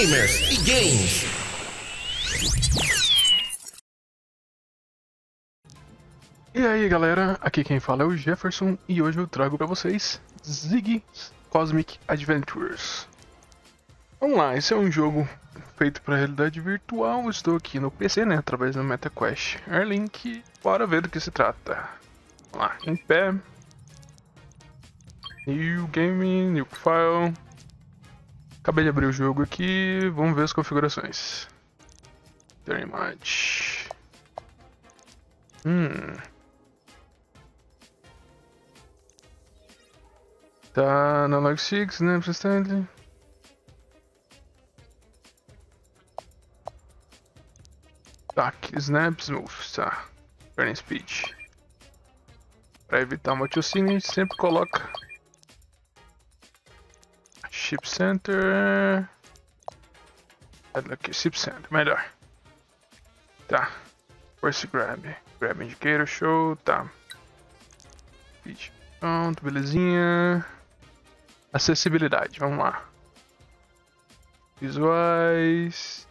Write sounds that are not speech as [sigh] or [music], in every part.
gamers e games. E aí galera, aqui quem fala é o Jefferson e hoje eu trago pra vocês Ziggy Cosmic Adventures. Vamos lá, esse é um jogo feito para realidade virtual, estou aqui no PC, né, através do MetaQuest Airlink, bora ver do que se trata. Vamos lá, em pé, New Game, New File, acabei de abrir o jogo aqui, vamos ver as configurações. Much. Hum... Tá na log 6, né? Bastante. Tá, snaps, moves, tá. Burning speed. Pra evitar uma a gente sempre coloca Ship Center. Aqui, Ship Center, melhor. Tá. Force Grab. Grab Indicator, show, tá. Speed. Pronto, belezinha. Acessibilidade, vamos lá. Visuais.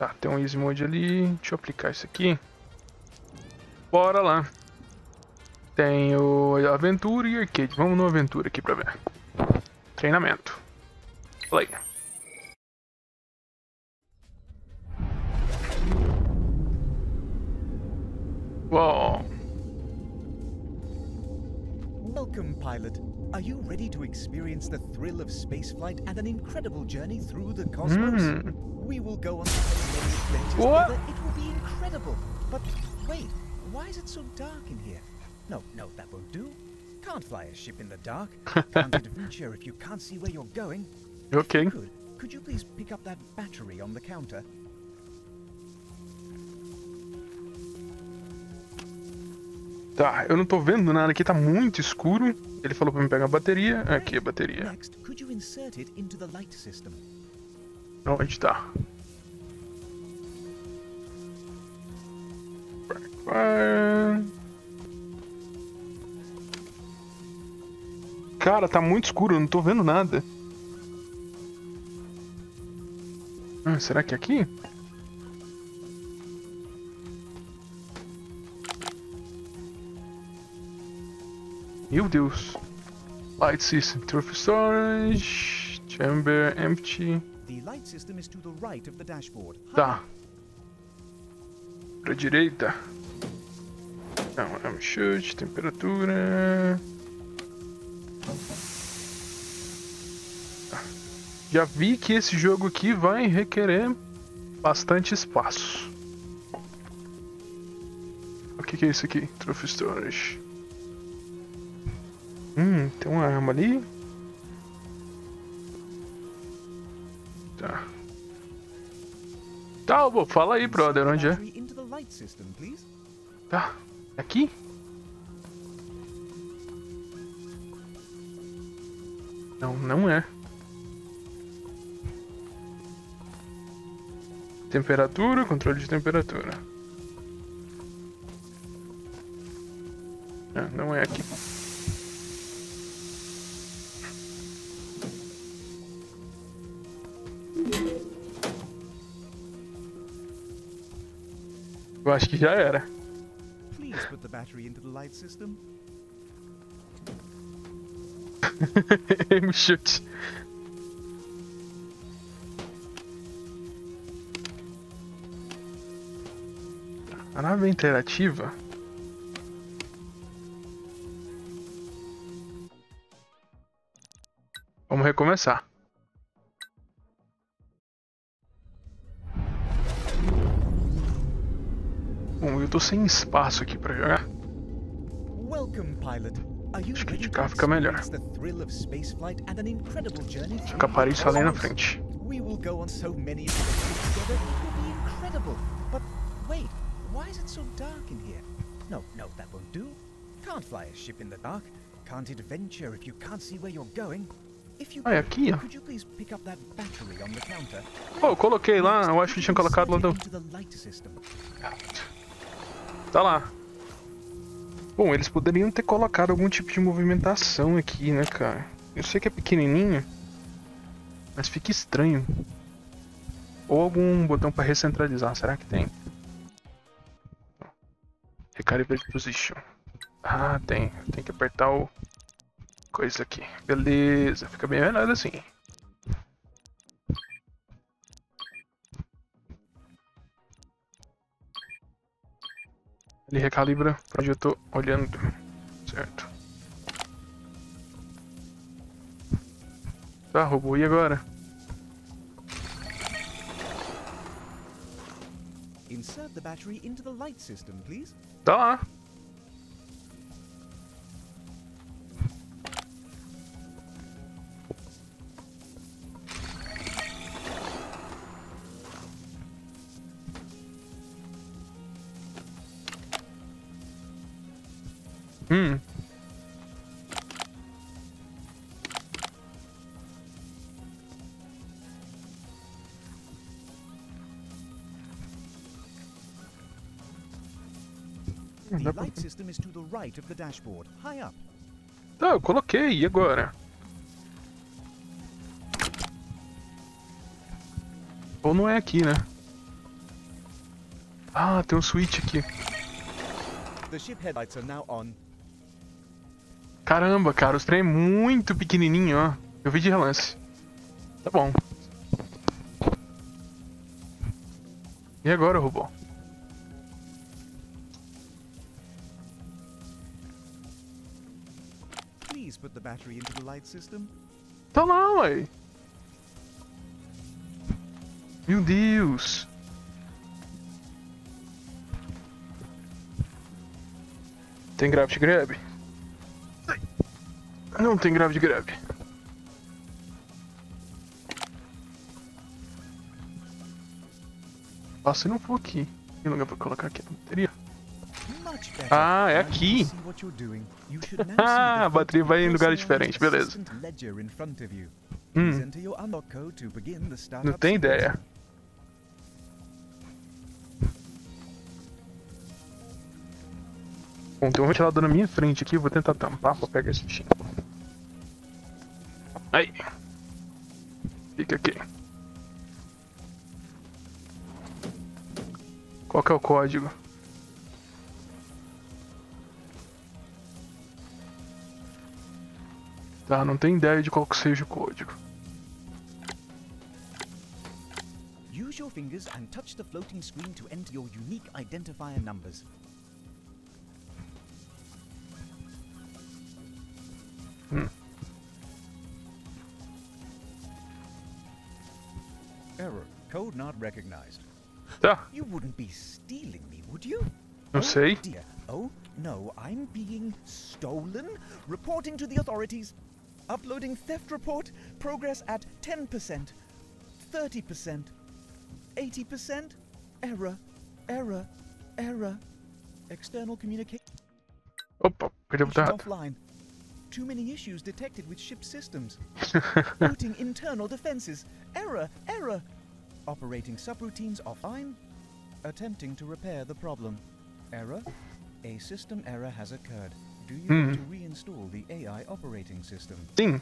Tá, tem um Easy Mode ali. Deixa eu aplicar isso aqui. Bora lá. Tem o Aventura e Arcade. Vamos no Aventura aqui pra ver. Treinamento. Play. Whoa. Welcome, pilot. Are you ready to experience the thrill of spaceflight and an incredible journey through the cosmos? Mm. We will go on adventures together. It will be incredible. But wait, why is it so dark in here? No, no, that won't do. Can't fly a ship in the dark. [laughs] Can't adventure if you can't see where you're going. Ok. Good. Could you please pick up that battery on the counter? Tá, eu não tô vendo nada aqui, tá muito escuro. Ele falou pra me pegar a bateria. Aqui a bateria. Next, could you insert it into the light system? Onde tá? Fire. Cara, tá muito escuro, eu não tô vendo nada. Ah, será que é aqui? Meu Deus. Light system, trophy storage, chamber empty. The light system is to the right of the dashboard. Tá. Pra direita. Não, é um chute, temperatura. Já vi que esse jogo aqui vai requerer bastante espaço. O que, que é isso aqui? Trophy storage. Hum, tem uma arma ali. Tá. Tá, vou fala aí, brother, onde é? Tá. Aqui? Não, não é. Temperatura, controle de temperatura. Ah, não é aqui. Eu acho que já era. Please put the battery into the light system. [laughs] Me A nave é interativa? Vamos recomeçar. Bom, eu tô sem espaço aqui pra jogar. Welcome, pilot. Are you Acho que de to cá fica melhor. Fica Paris ali na frente. We will go on so many adventures together. It will be incredible. But wait, why is it so dark in here? No, no, that won't do. Can't fly a ship in the dark. Can't adventure if you can't see where you're going. If you Ah, é aqui, ó. could you please pick up that battery on the counter? Pô, eu coloquei lá, eu acho que tinha colocado lá do... Tá lá. Bom, eles poderiam ter colocado algum tipo de movimentação aqui, né, cara? Eu sei que é pequenininho, mas fica estranho. Ou algum botão para recentralizar, será que tem? Recalibrate position. Ah, tem. Tem que apertar o... Coisa aqui. Beleza, fica bem melhor assim. Ele recalibra pra onde eu tô olhando. Certo. Tá, robô, e agora? Insert the battery into the light system, please. Tá lá. Tá, eu coloquei, e agora? Ou não é aqui, né? Ah, tem um switch aqui. The ship headlights are now on. Caramba, cara, os trem é muito pequenininho, ó. Eu vi de relance. Tá bom. E agora, robô? The battery into the light system. Tá lá, ué. Meu Deus. Tem gravity grab? Não tem gravity grab. Ah, se não for aqui. Tem lugar pra colocar aqui a bateria? Ah, é aqui. ah, [laughs] a bateria vai em lugares diferentes, beleza. Hum. Não tem ideia. Bom, tem um ventilador na minha frente aqui, vou tentar tampar pra pegar esse bichinho. Aí. Fica aqui. Qual que é o código? Tá, não tenho ideia de qual que seja o código. Use your fingers and touch the floating screen to enter your unique identifier numbers. Hmm. Error. Code not recognized. Tá, You wouldn't be stealing me, would you? não oh. Dear. Oh, no, I'm being stolen? Reporting to the authorities. Uploading theft report. Progress at 10%. 30%. 80%. Error. Error. Error. External communication Opa, perdeu o botão errado. offline. Too many issues detected with ship systems. [laughs] Booting internal defenses. Error. Error. Operating subroutines offline. Attempting to repair the problem. Error. A system error has occurred. Do you hmm. want to reinstall the AI operating system? Ding.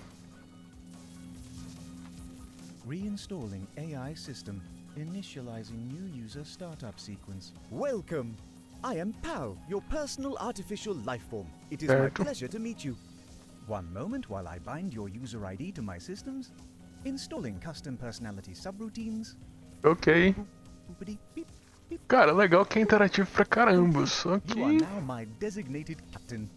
Reinstalling AI system. Initializing new user startup sequence. Welcome! I am Pal, your personal artificial life form. It is my Certo. pleasure to meet you. One moment while I bind your user ID to my systems. Installing custom personality subroutines. Ok. Cara, legal que é interativo pra caramba, só que... You are now my designated captain.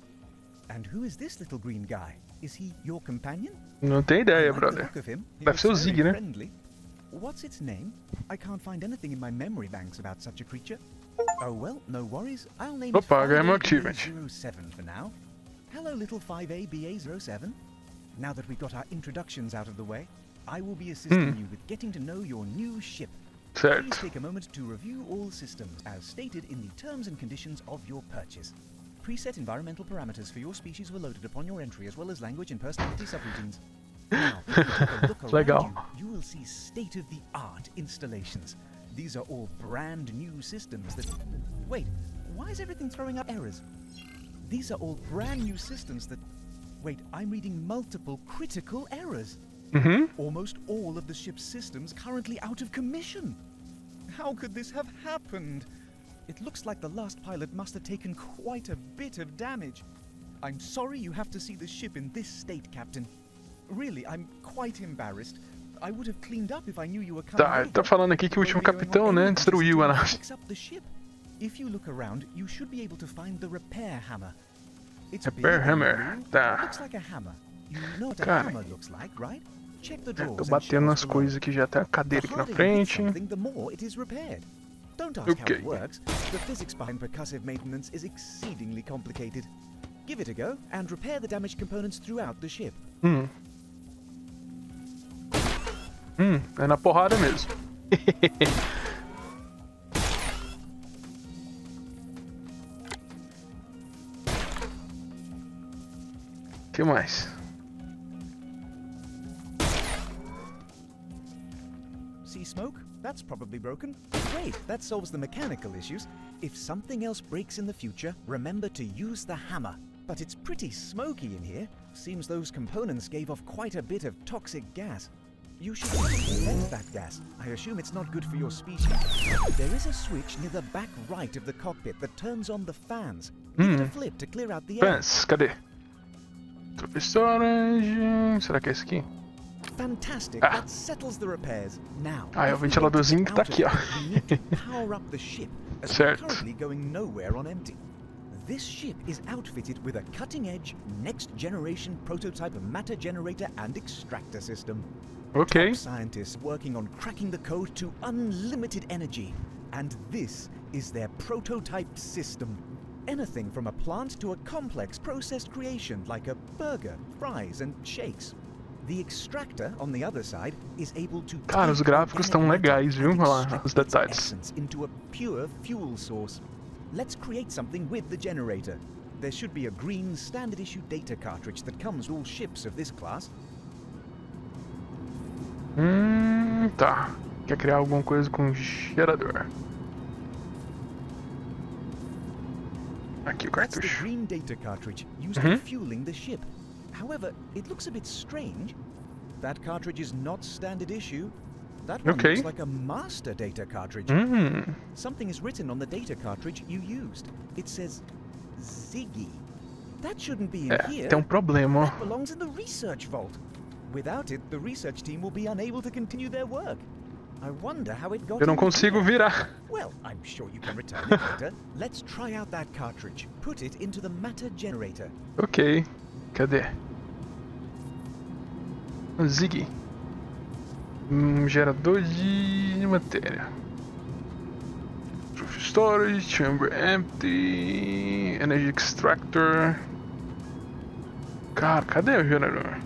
And who is this little green guy? Is he your companion? Não tem ideia, like brother. look of him. He Deve ser o Zig, né? friendly. What's its name? I can't find anything in my memory banks about such a creature. Oh well, no worries. I'll name Opa, it ganhamos um achievement. 5ABA07 for now. Hello, little 5ABA07. Now that we've got our introductions out of the way, I will be assisting Hmm. you with getting to know your new ship. Please take a moment to review all systems as stated in the terms and conditions of your purchase. Preset environmental parameters for your species were loaded upon your entry, as well as language and personality subroutines. Now, if you take a look [laughs] around Legal. you, you will see state-of-the-art installations. These are all brand new systems that... Wait, why is everything throwing up errors? These are all brand new systems that. Wait, I'm reading multiple critical errors. Uhum. Almost all of the ship's systems currently out of commission. How could this have happened? It looks like the last pilot must have taken quite a bit of damage. I'm sorry you have to see the ship in this state, Captain. Really, I'm quite embarrassed. I would have cleaned up if I knew you were coming Tá, ele tá falando aqui que o último capitão, né, destruiu a nave. Picks up the ship. If you look around, you should be able to find the repair hammer. It's Repair big and hammer, tá. It looks like a hammer. You know what a Cara. hammer looks like, right? Check the É, drawers tô batendo nas coisas aqui já, tem a cadeira aqui na frente. the more it is repaired. Don't ask how it works. The physics behind percussive maintenance is exceedingly complicated. Give it a go and repair the damaged components throughout the ship. Hmm. Hum, é na porrada mesmo. que mais? See smoke? That's probably broken. Great, that solves the mechanical issues. If something else breaks in the future, remember to use the hammer. But it's pretty smoky in here. Seems those components gave off quite a bit of toxic gas. You should vent that gas. I assume it's not good for your species. There is a switch near the back right of the cockpit that turns on the fans. Give it a Hmm. flip to clear out the air. Fans, cadê? Storage. Será que é esse aqui? Fantastic. Ah. That settles the repairs. Now, Ah, é o if we ventiladorzinho que tá aqui, ó. out of it, we need to power up the ship, as Certo. currently going nowhere on empty. This ship is outfitted with a cutting-edge, next-generation prototype matter generator and extractor system. Ok. Top scientists working on cracking the code to unlimited energy, and this is their prototype system. Anything from a plant to a complex processed creation like a burger, fries, and shakes. The extractor, on the other side, is able to Cara, os gráficos organic tão matter legais, viu? Olha lá, os detalhes. essence into a pure fuel source. Let's create something with the generator. There should be a green standard issue data cartridge that comes with all ships of this class. Hum, tá. Quer criar alguma coisa com gerador. Aqui o the cartucho. green data cartridge used for fueling the ship. However, it looks a bit strange. That cartridge is not standard issue. That one Okay. looks like a master data cartridge. Hum, Something is written on the data cartridge you used. It says Ziggy. That shouldn't be in é, here. tem um problema, ó. That belongs in the research vault. Without it, the research team will be unable to continue their work. I wonder how it got Eu não consigo virar. Well, I'm sure you can return it [laughs] later. Let's try out that cartridge. Put it into the matter generator. Ok. Cadê? Zig. Um gerador de matéria. Proof storage, chamber empty, energy extractor. Cara, cadê o gerador?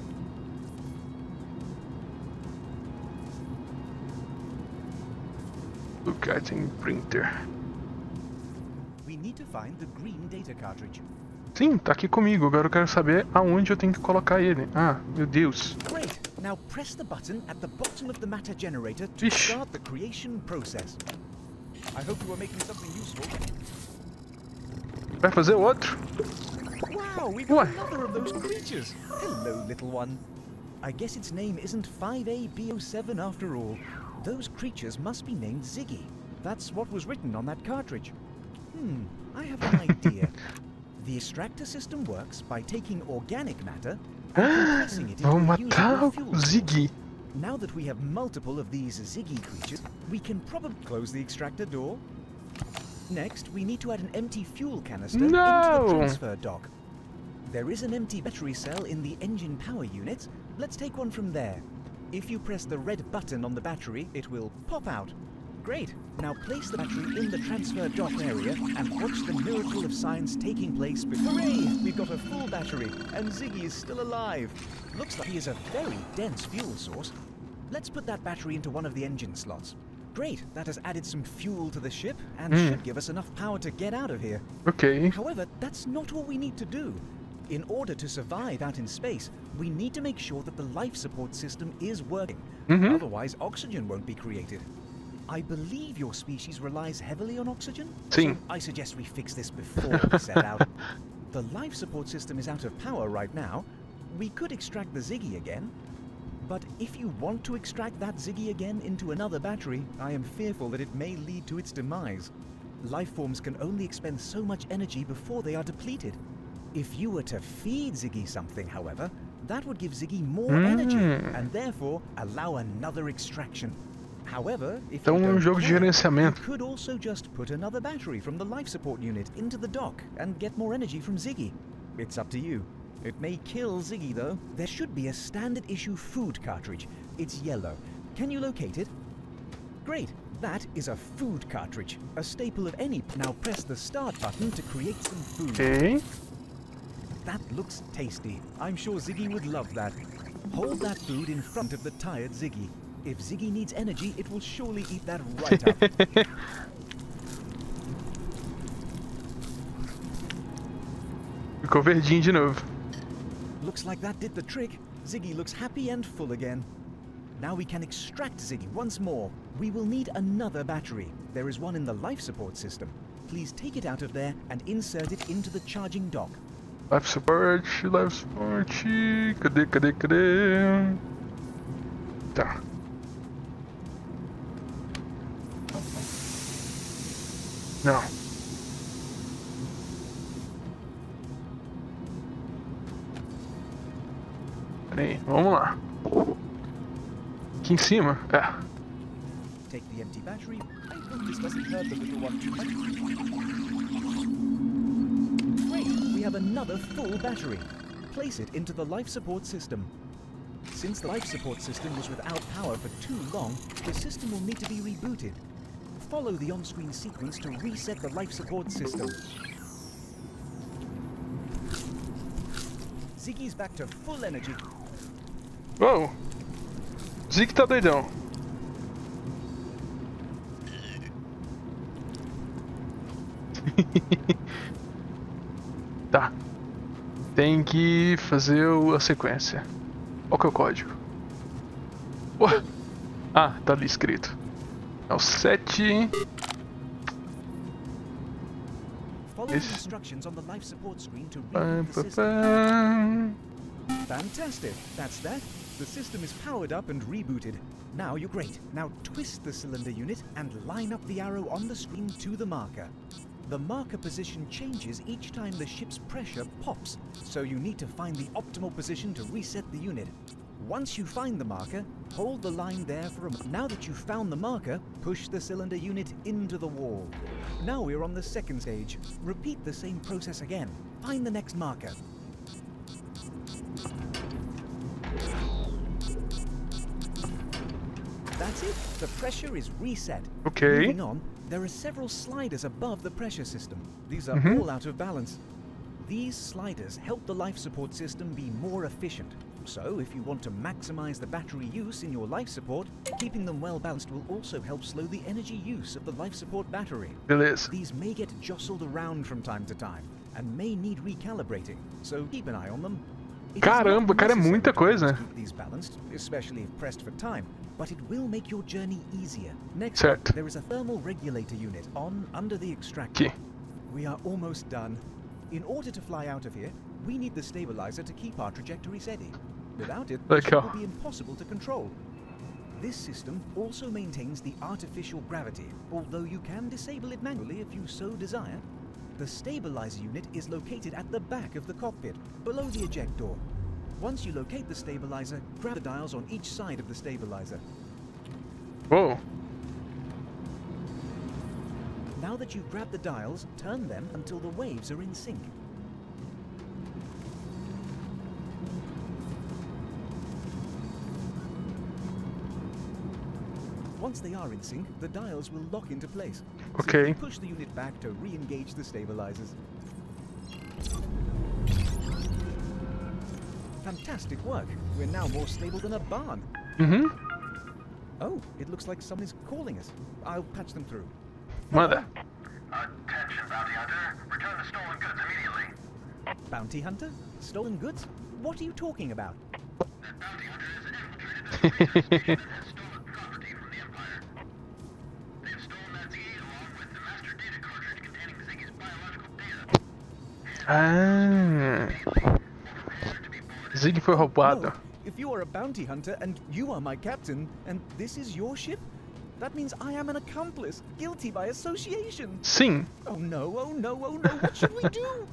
Locating printer. We need to find the green data cartridge. Sim, tá aqui comigo. Agora eu quero saber aonde eu tenho que colocar ele. Ah, meu Deus. Great. Now press the button at the bottom of the matter generator to Ish. start the creation process. I hope you are making something useful. Vai fazer outro? Wow, we got What? another of those creatures. Hello, little one. I guess its name isn't 5AB07 after all. Those creatures must be named Ziggy. That's what was written on that cartridge. Hmm, I have an [laughs] idea. The extractor system works by taking organic matter and [gasps] compressing it into Vamos a matar usable o fuel. Ziggy. Now that we have multiple of these Ziggy creatures, we can probably close the extractor door. Next, we need to add an empty fuel canister into the transfer dock. There is an empty battery cell in the engine power unit. Let's take one from there. If you press the red button on the battery, it will pop out. Great. Now place the battery in the transfer dock area and watch the miracle of science taking place. Hooray! We've got a full battery, and Ziggy is still alive. Looks like he is a very dense fuel source. Let's put that battery into one of the engine slots. Great, that has added some fuel to the ship and Hmm. should give us enough power to get out of here. Ok. However, that's not all we need to do. In order to survive out in space, we need to make sure that the life support system is working. Mhm. Otherwise, oxygen won't be created. I believe your species relies heavily on oxygen. Sim. So I suggest we fix this before we set out. [laughs] The life support system is out of power right now. We could extract the Ziggy again. But if you want to extract that Ziggy again into another battery, I am fearful that it may lead to its demise. Life forms can only expend so much energy before they are depleted. If you were to feed Ziggy something, however, that would give Ziggy more energy hmm. and therefore allow another extraction. However, if Então you um jogo de gerenciamento. could also just put another battery from the life support unit into the dock and get more energy from Ziggy. It's up to you. It may kill Ziggy though. There should be a standard issue food cartridge. It's yellow. Can you locate it? Great. That is a food cartridge, a staple of any. Now press the start button to create some food. Ok. That looks tasty. I'm sure Ziggy would love that. Hold that food in front of the tired Ziggy. If Ziggy needs energy, it will surely eat that right up. [laughs] Ficou verdinho de novo. looks like that did the trick. Ziggy looks happy and full again. Now we can extract Ziggy once more. We will need another battery. There is one in the life support system. Please take it out of there and insert it into the charging dock. Life support, life support. Cadê, cadê, cadê? Tá. Aqui em cima? É. Take the empty battery. This doesn't hurt the little one too much. Great, we have another full battery. Place it into the life support system. Since the life support system was without power for too long, the system will need to be rebooted. Follow the on-screen sequence to reset the life support system. Ziggy's back to full energy. Uou! Zeke tá doidão. [laughs] tá. Tem que fazer a sequência. Qual que é o código? Oh. Ah, tá ali escrito. É o 7. Esse... Pá, pá, pá. Fantastic. That's that. The system is powered up and rebooted. Now you're great. Now twist the cylinder unit and line up the arrow on the screen to the marker. The marker position changes each time the ship's pressure pops, so you need to find the optimal position to reset the unit. Once you find the marker, hold the line there for a moment. Now that you've found the marker, push the cylinder unit into the wall. Now we're on the second stage. Repeat the same process again. Find the next marker. That's it. The pressure is reset. Okay. Moving on, there are several sliders above the pressure system. These are Mhm. all out of balance. These sliders help the life support system be more efficient. So, if you want to maximize the battery use in your life support, keeping them well balanced will also help slow the energy use of the life support battery. Beleza. These may get jostled around from time to time and may need recalibrating, so keep an eye on them. It Caramba, cara, é muita coisa. But it will make your journey easier. Next, Certo. there is a thermal regulator unit on under the extractor. Aqui. We are almost done. In order to fly out of here, we need the stabilizer to keep our trajectory steady. Without it, Legal. will be impossible to control. This system also maintains the artificial gravity, although you can disable it manually if you so desire. The stabilizer unit is located at the back of the cockpit, below the eject door. Once you locate the stabilizer, grab the dials on each side of the stabilizer. Uou. Now that you've grabbed the dials, turn them until the waves are in sync. Once they are in sync, the dials will lock into place. Okay. you push the unit back to re-engage the stabilizers. Fantastic work. We're now more stable than a barn. Mm-hmm. Oh, it looks like someone is calling us. I'll patch them through. Mother. Attention, bounty hunter. Return the stolen goods immediately. Bounty hunter? Stolen goods? What are you talking about? [laughs] Ah. Zig foi roubado. No, if you are a bounty hunter and you are my captain, and this is your ship, that means I am an accomplice, guilty by association. Sim. Oh no, oh no, oh no, what should we do?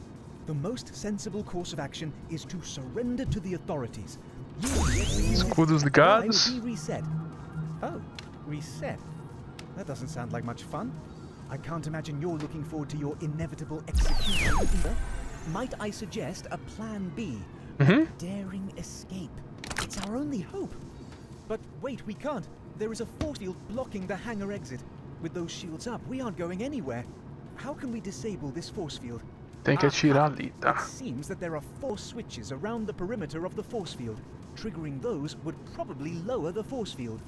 The most sensible course of action is to surrender to the authorities. Escudos ligados. reset. Oh, reset? That doesn't sound like much fun. I can't imagine you're looking forward to your inevitable execution either. Might I suggest a plan B? Mhm. Daring escape. It's our only hope. But wait, we can't. There is a force field blocking the hangar exit. With those shields up, we aren't going anywhere. How can we disable this force field? Tem que Aha. atirar ali, It seems that there are four switches around the perimeter of the force field. Triggering those would probably lower the force field.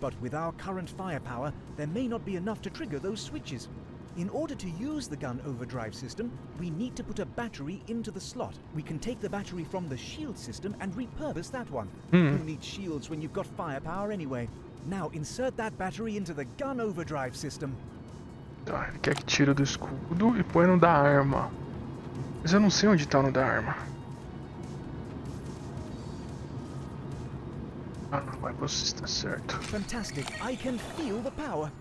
But with our current firepower, there may not be enough to trigger those switches. In order to use the gun overdrive system, we need to put a battery into the slot. We can take the battery from the shield system and repurpose that one. Hmm. Who needs shields when you've got firepower anyway? Now insert that battery into the gun overdrive system. Tá, ele quer que tire do escudo e põe no da arma. Mas eu não sei onde tá no da arma. Ah, não vai pro sistema certo. Fantastic. I can feel the power.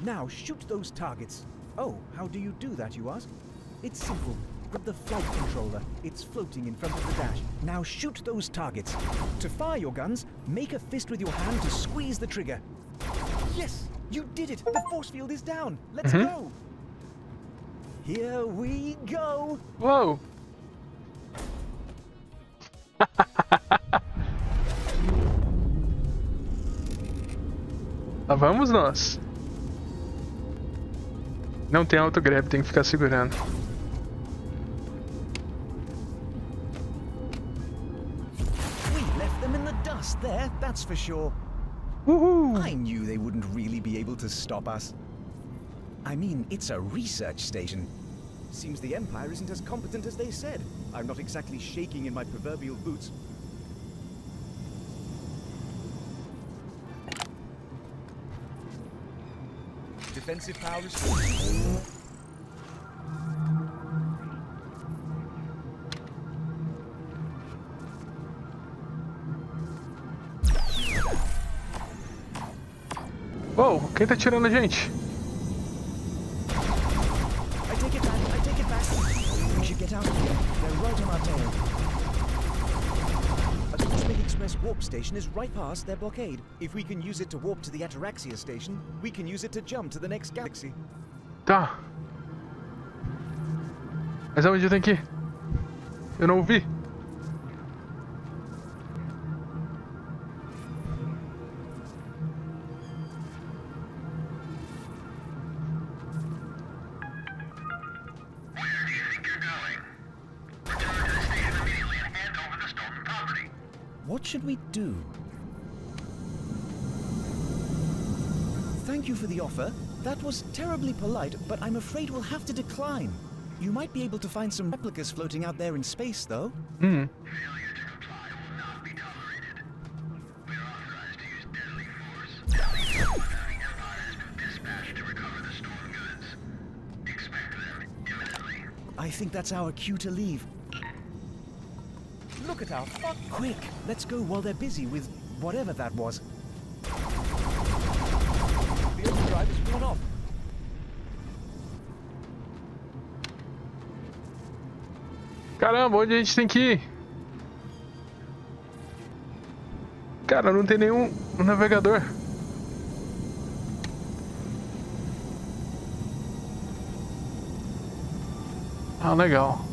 Now shoot those targets. Oh, how do you do that, you ask? It's simple. Grab the flight controller. It's floating in front of the dash. Now shoot those targets. To fire your guns, make a fist with your hand to squeeze the trigger. Yes, you did it. The force field is down. Let's Mhm. go. Here we go. Uou! Lá vamos nós. Não tem autograb, tem que ficar segurando. We left them in the dust there, that's for sure. I knew they wouldn't really be able to stop us. I mean, it's a research station. Seems the Empire isn't as competent as they said. I'm not exactly shaking in my proverbial boots. Defensive power restored. Uou, quem tá tirando a gente? Station is right past their blockade. If we can use it to warp to the Ataraxia station, we can use it to jump to the next galaxy. Tá. Mas aonde tenho que ir? Eu não ouvi. Should we do? Thank you for the offer. That was terribly polite, but I'm afraid we'll have to decline. You might be able to find some replicas floating out there in space, though. Hum. Failure to comply will not be tolerated. We are authorized to use deadly force. At least one of the Empire has been dispatched to recover the stolen goods. Expect them imminently. I think that's our cue to leave. Our fuck. Quick, let's go while they're busy with whatever that was. The overdrive has gone off. Caramba, onde a gente tem que ir? Cara, não tem nenhum navegador. Ah, legal.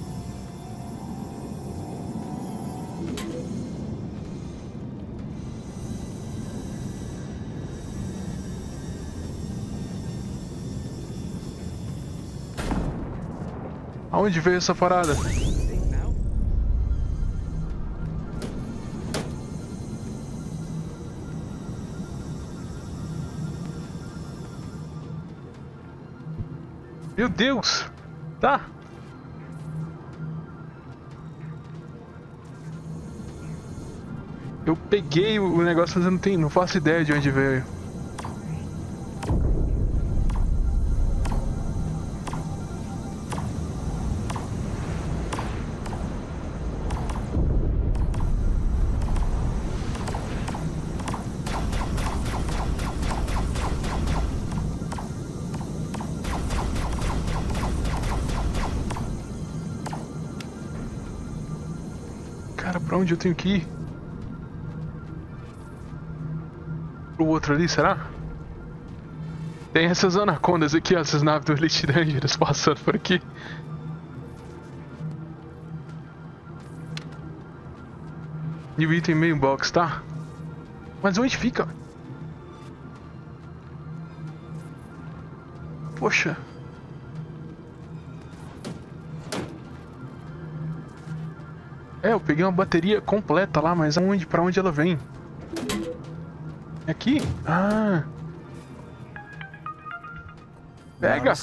Aonde veio essa parada? Meu Deus! Tá. Eu peguei o negócio, mas eu não, tenho, não faço ideia de onde veio. Pra onde eu tenho que ir? Pro outro ali, será? Tem essas anacondas aqui, ó, essas naves do Elite Dangerous passando por aqui. E o item meio box, tá? Mas onde fica? Poxa. É, eu peguei uma bateria completa lá, mas aonde? Pra onde ela vem? É Aqui? Ah. Pega.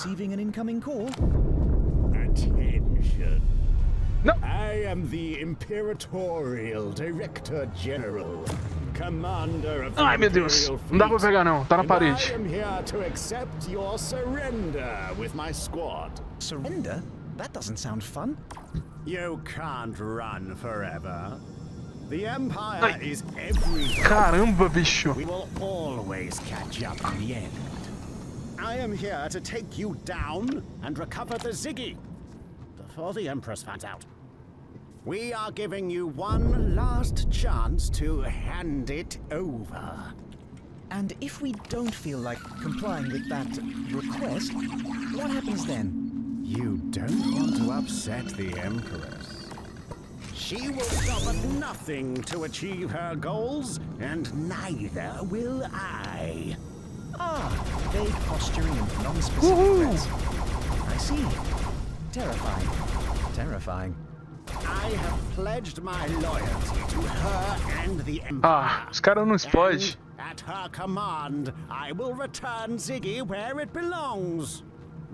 No. I am the Imperatorial Director General, Commander of the Ai, meu Deus. Não dá pra pegar não, tá na And parede. I am here to accept your surrender with my squad. Surrender? That doesn't sound fun. You can't run forever. The Empire Ai. is everywhere. Caramba, bicho. We will always catch up in the end. I am here to take you down and recover the Ziggy before the Empress finds out. We are giving you one last chance to hand it over. And if we don't feel like complying with that request, what happens then? You don't want to upset the Empress. She will stop at nothing to achieve her goals, and neither will I. Ah, vague posturing and non-specific threats. I see. Terrifying. Terrifying. I have pledged my loyalty to her and the Empire. Ah, os caras não explodem. And at her command, I will return Ziggy where it belongs.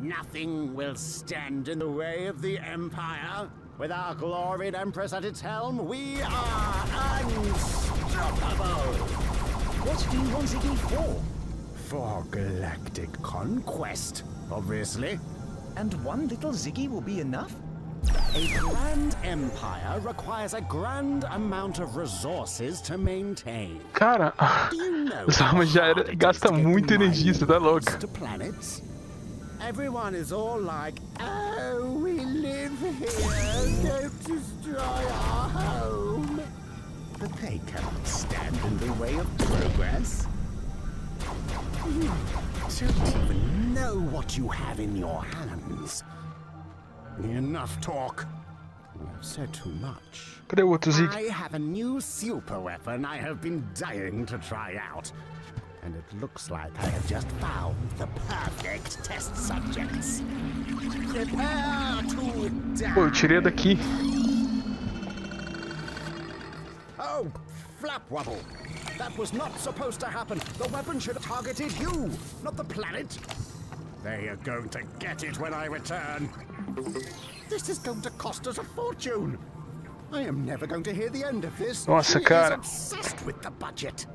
Nothing will stand in the way of the Empire. With our gloried Empress at its helm, we are unstoppable. What do you want Ziggy for? For galactic conquest, obviously. And one little Ziggy will be enough? A grand empire requires a grand amount of resources to maintain. Cara, Do you know [laughs] as armas já era, gasta is muita energia, você tá mines louco. To planets. Everyone is all like, "Oh, we live here. Don't destroy our home." But they cannot stand in the way of progress. You don't even know what you have in your hands. Enough talk. I've said too much. Cadê o outro Zig? I have a new super weapon I have been dying to try out. And it looks like I have just found the perfect test subjects. Prepare to die. Pô, eu tirei daqui. Oh, Flapwubble. That was not supposed to happen. The weapon should have targeted you, not the planet. They are going to get it when I return. This is going to cost us a fortune. I am never going to hear the end of this. Nossa, She cara. obsessed with the budget.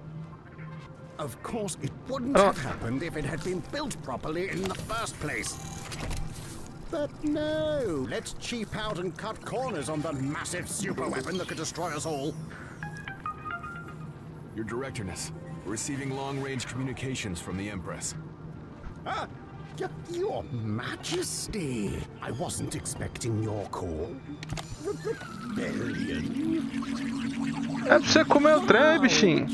Of course, it wouldn't Oh. have happened if it had been built properly in the first place. But no, let's cheap out and cut corners on the massive super weapon that could destroy us all. Your Directorness, receiving long-range communications from the Empress. Ah, your Majesty! I wasn't expecting your call. Rebellion? É pra você comer o trem, Wow, bichinho.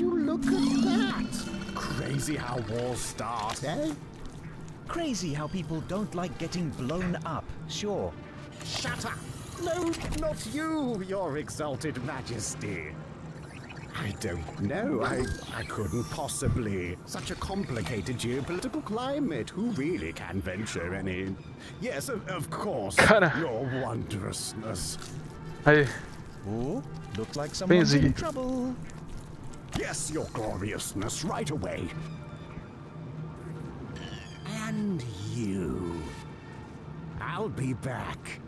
Crazy how wars start, eh? Crazy how people don't like getting blown up, sure. Shut up! No, not you, your exalted majesty. I don't know. I, I couldn't possibly. Such a complicated geopolitical climate. Who really can venture any? Yes, of, of course. Cara. Your wondrousness. Aí, Oh, look like someone's in trouble. Yes, your gloriousness, right away. And you. I'll be back.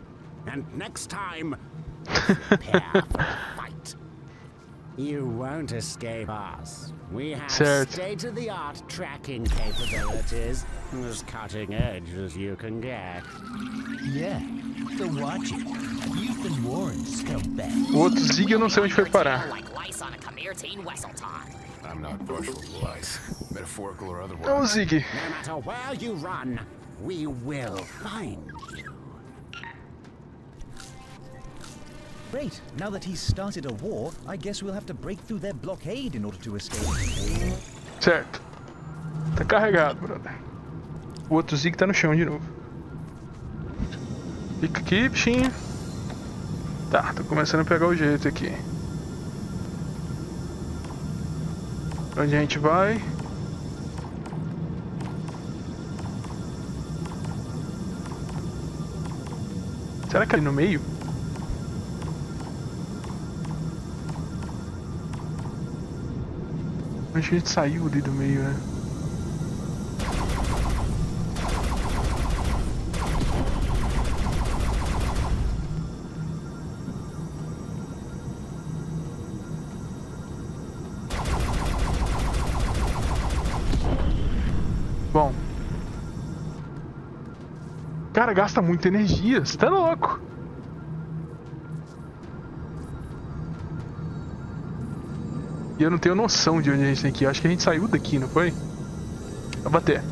And next time, [laughs] You won't escape us. We have state-of-the-art tracking capabilities, as cutting edge as you can get. Yeah, so watch it. You've been warned, scumbag. o outro Zig eu não sei onde foi parar. Like lice on a Kamirtine Wesselton. I'm not partial to lies, metaphorical or É o otherwise. Zig. No matter where you run, we will find you. Great. Now that he's started a war, I guess we'll have to break through their blockade in order to escape. Certo. Tá carregado, brother. O outro Zig tá no chão de novo. Fica aqui, bichinho. Tá, tô começando a pegar o jeito aqui. Onde a gente vai? Será que é ali no meio? Acho que a gente saiu ali do meio, né? Bom. Cara, gasta muita energia, você tá louco. Eu não tenho noção de onde a gente tem que ir. Acho que a gente saiu daqui, não foi? Vai bater.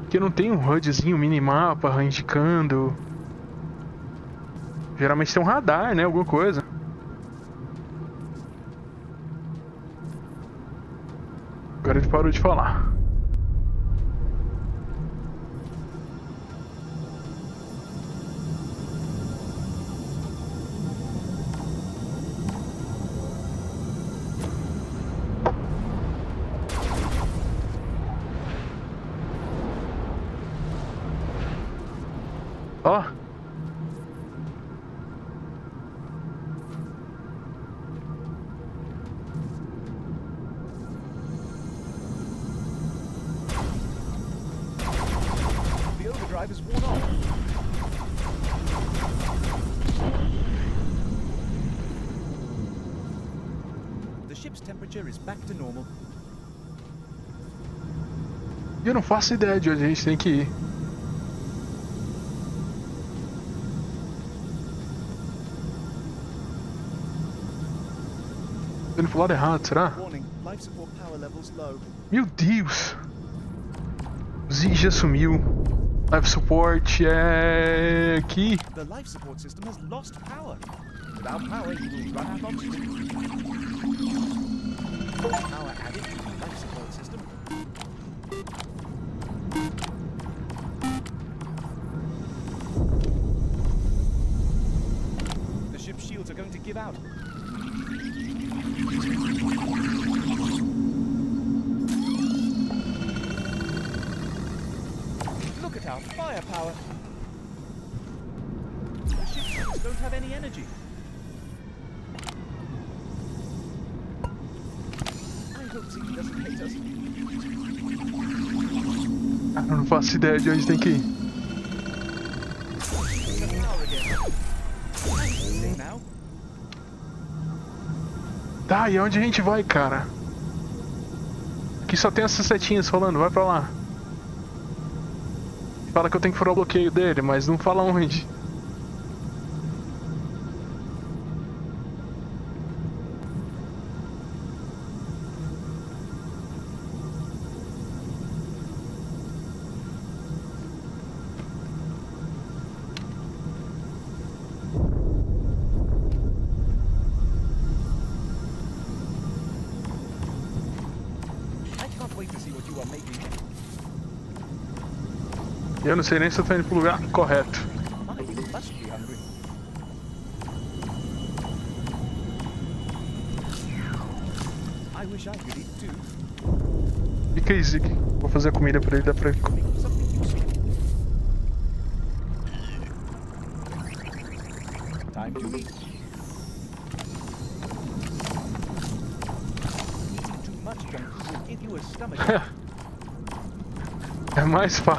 Porque não tem um HUDzinho, minimapa indicando. Geralmente tem um radar, né? Alguma coisa. Agora ele parou de falar. Normal. E eu não faço ideia de onde a gente tem que ir. Falar lado errado, será? Meu Deus! Zig já sumiu. Life support é aqui. The ship's shields are going to give out. Look at our firepower. The ship's don't have any energy. I hope Ziggy doesn't hate us. Eu não faço ideia de onde tem que ir. Tá, e onde a gente vai, cara? Aqui só tem essas setinhas rolando, vai pra lá. Fala que eu tenho que furar o bloqueio dele, mas não fala onde. Eu não sei nem se eu tô indo pro lugar correto. Fica aí, Zig. Vou fazer a comida pra ele, dá pra ele comer. Make something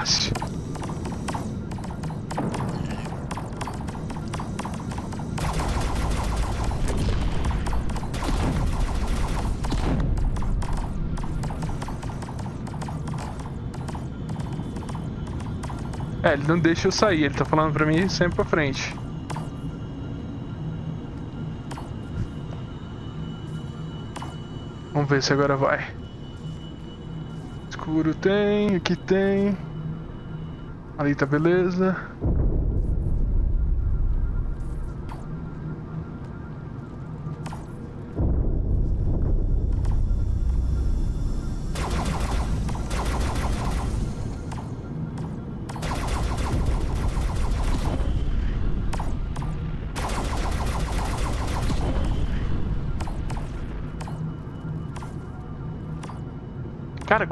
useful. Ele não deixa eu sair, ele tá falando pra mim sempre pra frente. Vamos ver se agora vai. Escuro tem, aqui tem. Ali tá beleza.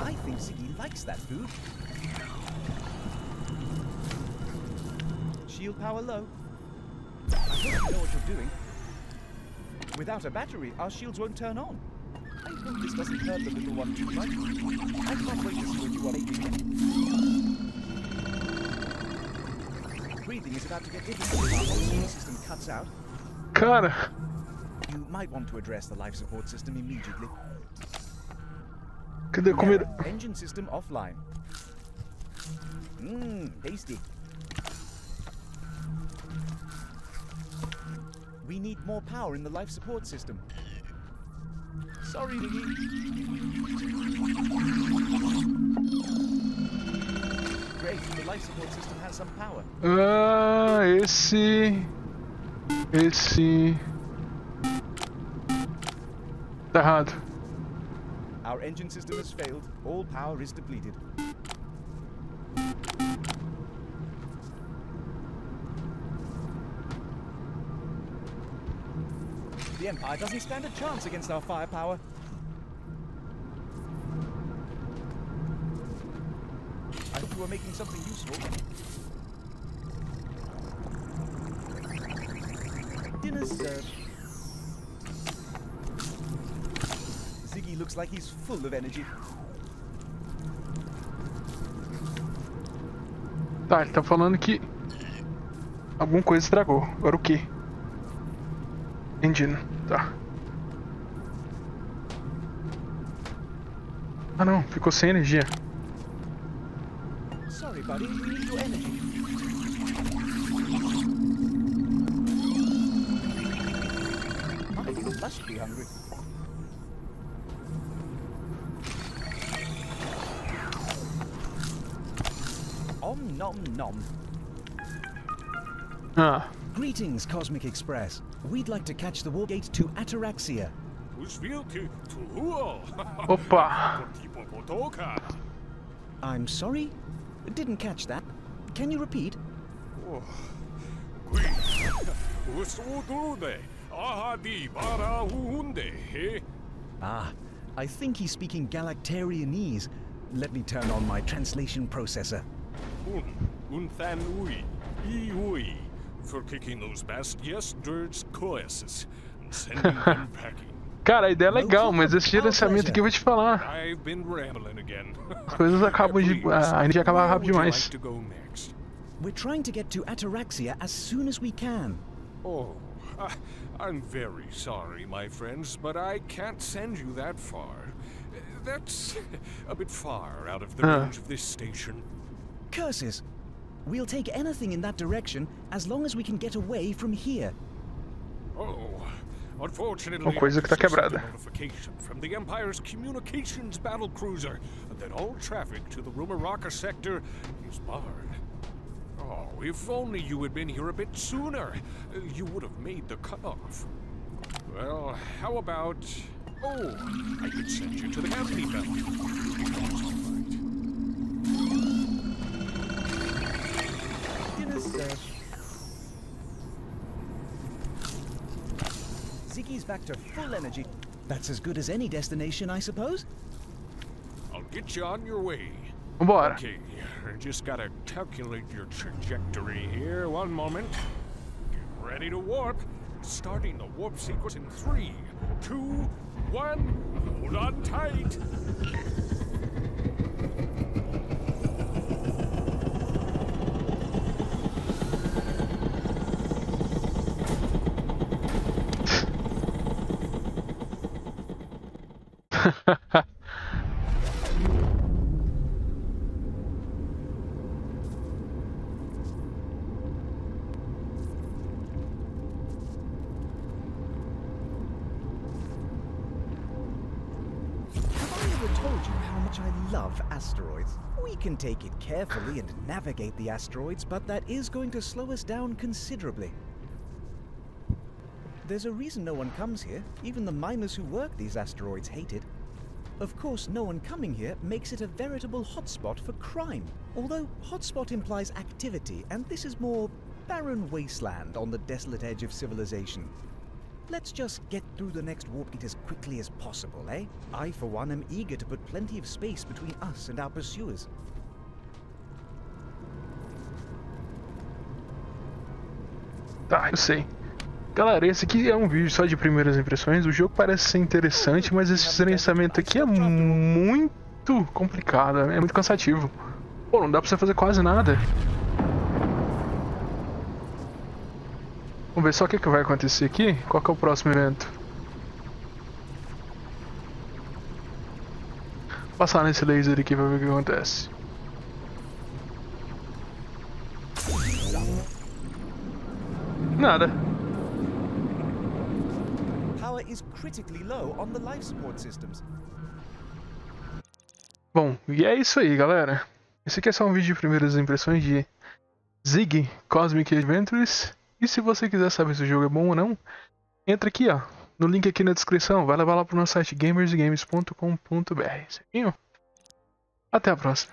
I think Ziggy likes that food. Shield power low. I hope you know what you're doing. Without a battery, our shields won't turn on. I hope this doesn't hurt the little one too much. I can't wait to see what you are making. Breathing is about to get difficult if our oxygen system cuts out. Cara, You might want to address the life support system immediately. Cadê a comida? Error. Engine system offline. Mmm, tasty. We need more power in the life support system. Sorry. Great, the life support system has some power. Ah, esse. Esse. Tá errado. Our engine system has failed. All power is depleted. The Empire doesn't stand a chance against our firepower. I hope you are making something useful. Dinner's served. Looks like he's full of energy. Tá, ele tá falando que. Alguma coisa estragou. Agora o quê? Engine. Tá. Ah não, ficou sem energia. Sorry, buddy, we need your energy. You must be hungry. Nom nom. Ah, Greetings, Cosmic Express. We'd like to catch the Wargate to Ataraxia. [laughs] opa! I'm sorry? Didn't catch that. Can you repeat? Ah, I think he's speaking Galactarianese. Let me turn on my translation processor. Un than ui, e ui, for kicking those bastards coesses and sending them [laughs] packing. Cara, a ideia é legal, mas esse gerenciamento aqui eu vou te falar. I've been rambling again. As coisas [laughs] acabam de. A energia acaba rápido Where would you demais. like to go next? We're trying to get to Ataraxia as soon as we can. Oh, uh, I'm very sorry, my friends, but I can't send you that far. That's a bit far out of the range of this station. Curses! We'll take anything in that direction as long as we can get away from here. Oh, unfortunately, Uma coisa que tá I a quebrada. notification from the Empire's communications battle cruiser that all traffic to the Rumaraka sector is barred. Oh, if only you had been here a bit sooner, you would have made the cutoff. Well, how about? Oh, I could send you to the Gambly Belt. Ziggy's back to full energy. That's as good as any destination, I suppose. I'll get you on your way. Vambora. Okay, I just gotta calculate your trajectory here. One moment. Get ready to warp. Starting the warp sequence in three, two, one. Hold on tight. I love asteroids. We can take it carefully and navigate the asteroids, but that is going to slow us down considerably. There's a reason no one comes here. Even the miners who work these asteroids hate it. Of course, no one coming here makes it a veritable hotspot for crime. Although hotspot implies activity, and this is more barren wasteland on the desolate edge of civilization. Let's just get through the next warp gate as quickly as possible, eh? I, for one, am eager to put plenty of space between us and our pursuers. Tá, eu sei. Galera, esse aqui é um vídeo só de primeiras impressões. O jogo parece ser interessante, mas esse gerenciamento aqui é muito complicado, é muito cansativo. Pô, não dá pra você fazer quase nada. Vamos ver só o que, que vai acontecer aqui. Qual que é o próximo evento? Vou passar nesse laser aqui pra ver o que acontece. Nada. Power is critically low on the life support systems. Bom, e é isso aí, galera. Esse aqui é só um vídeo de primeiras impressões de Zig Cosmic Adventures. E se você quiser saber se o jogo é bom ou não, entra aqui, ó, no link aqui na descrição. Vai levar lá pro nosso site gamersgames.com.br, certinho? Até a próxima.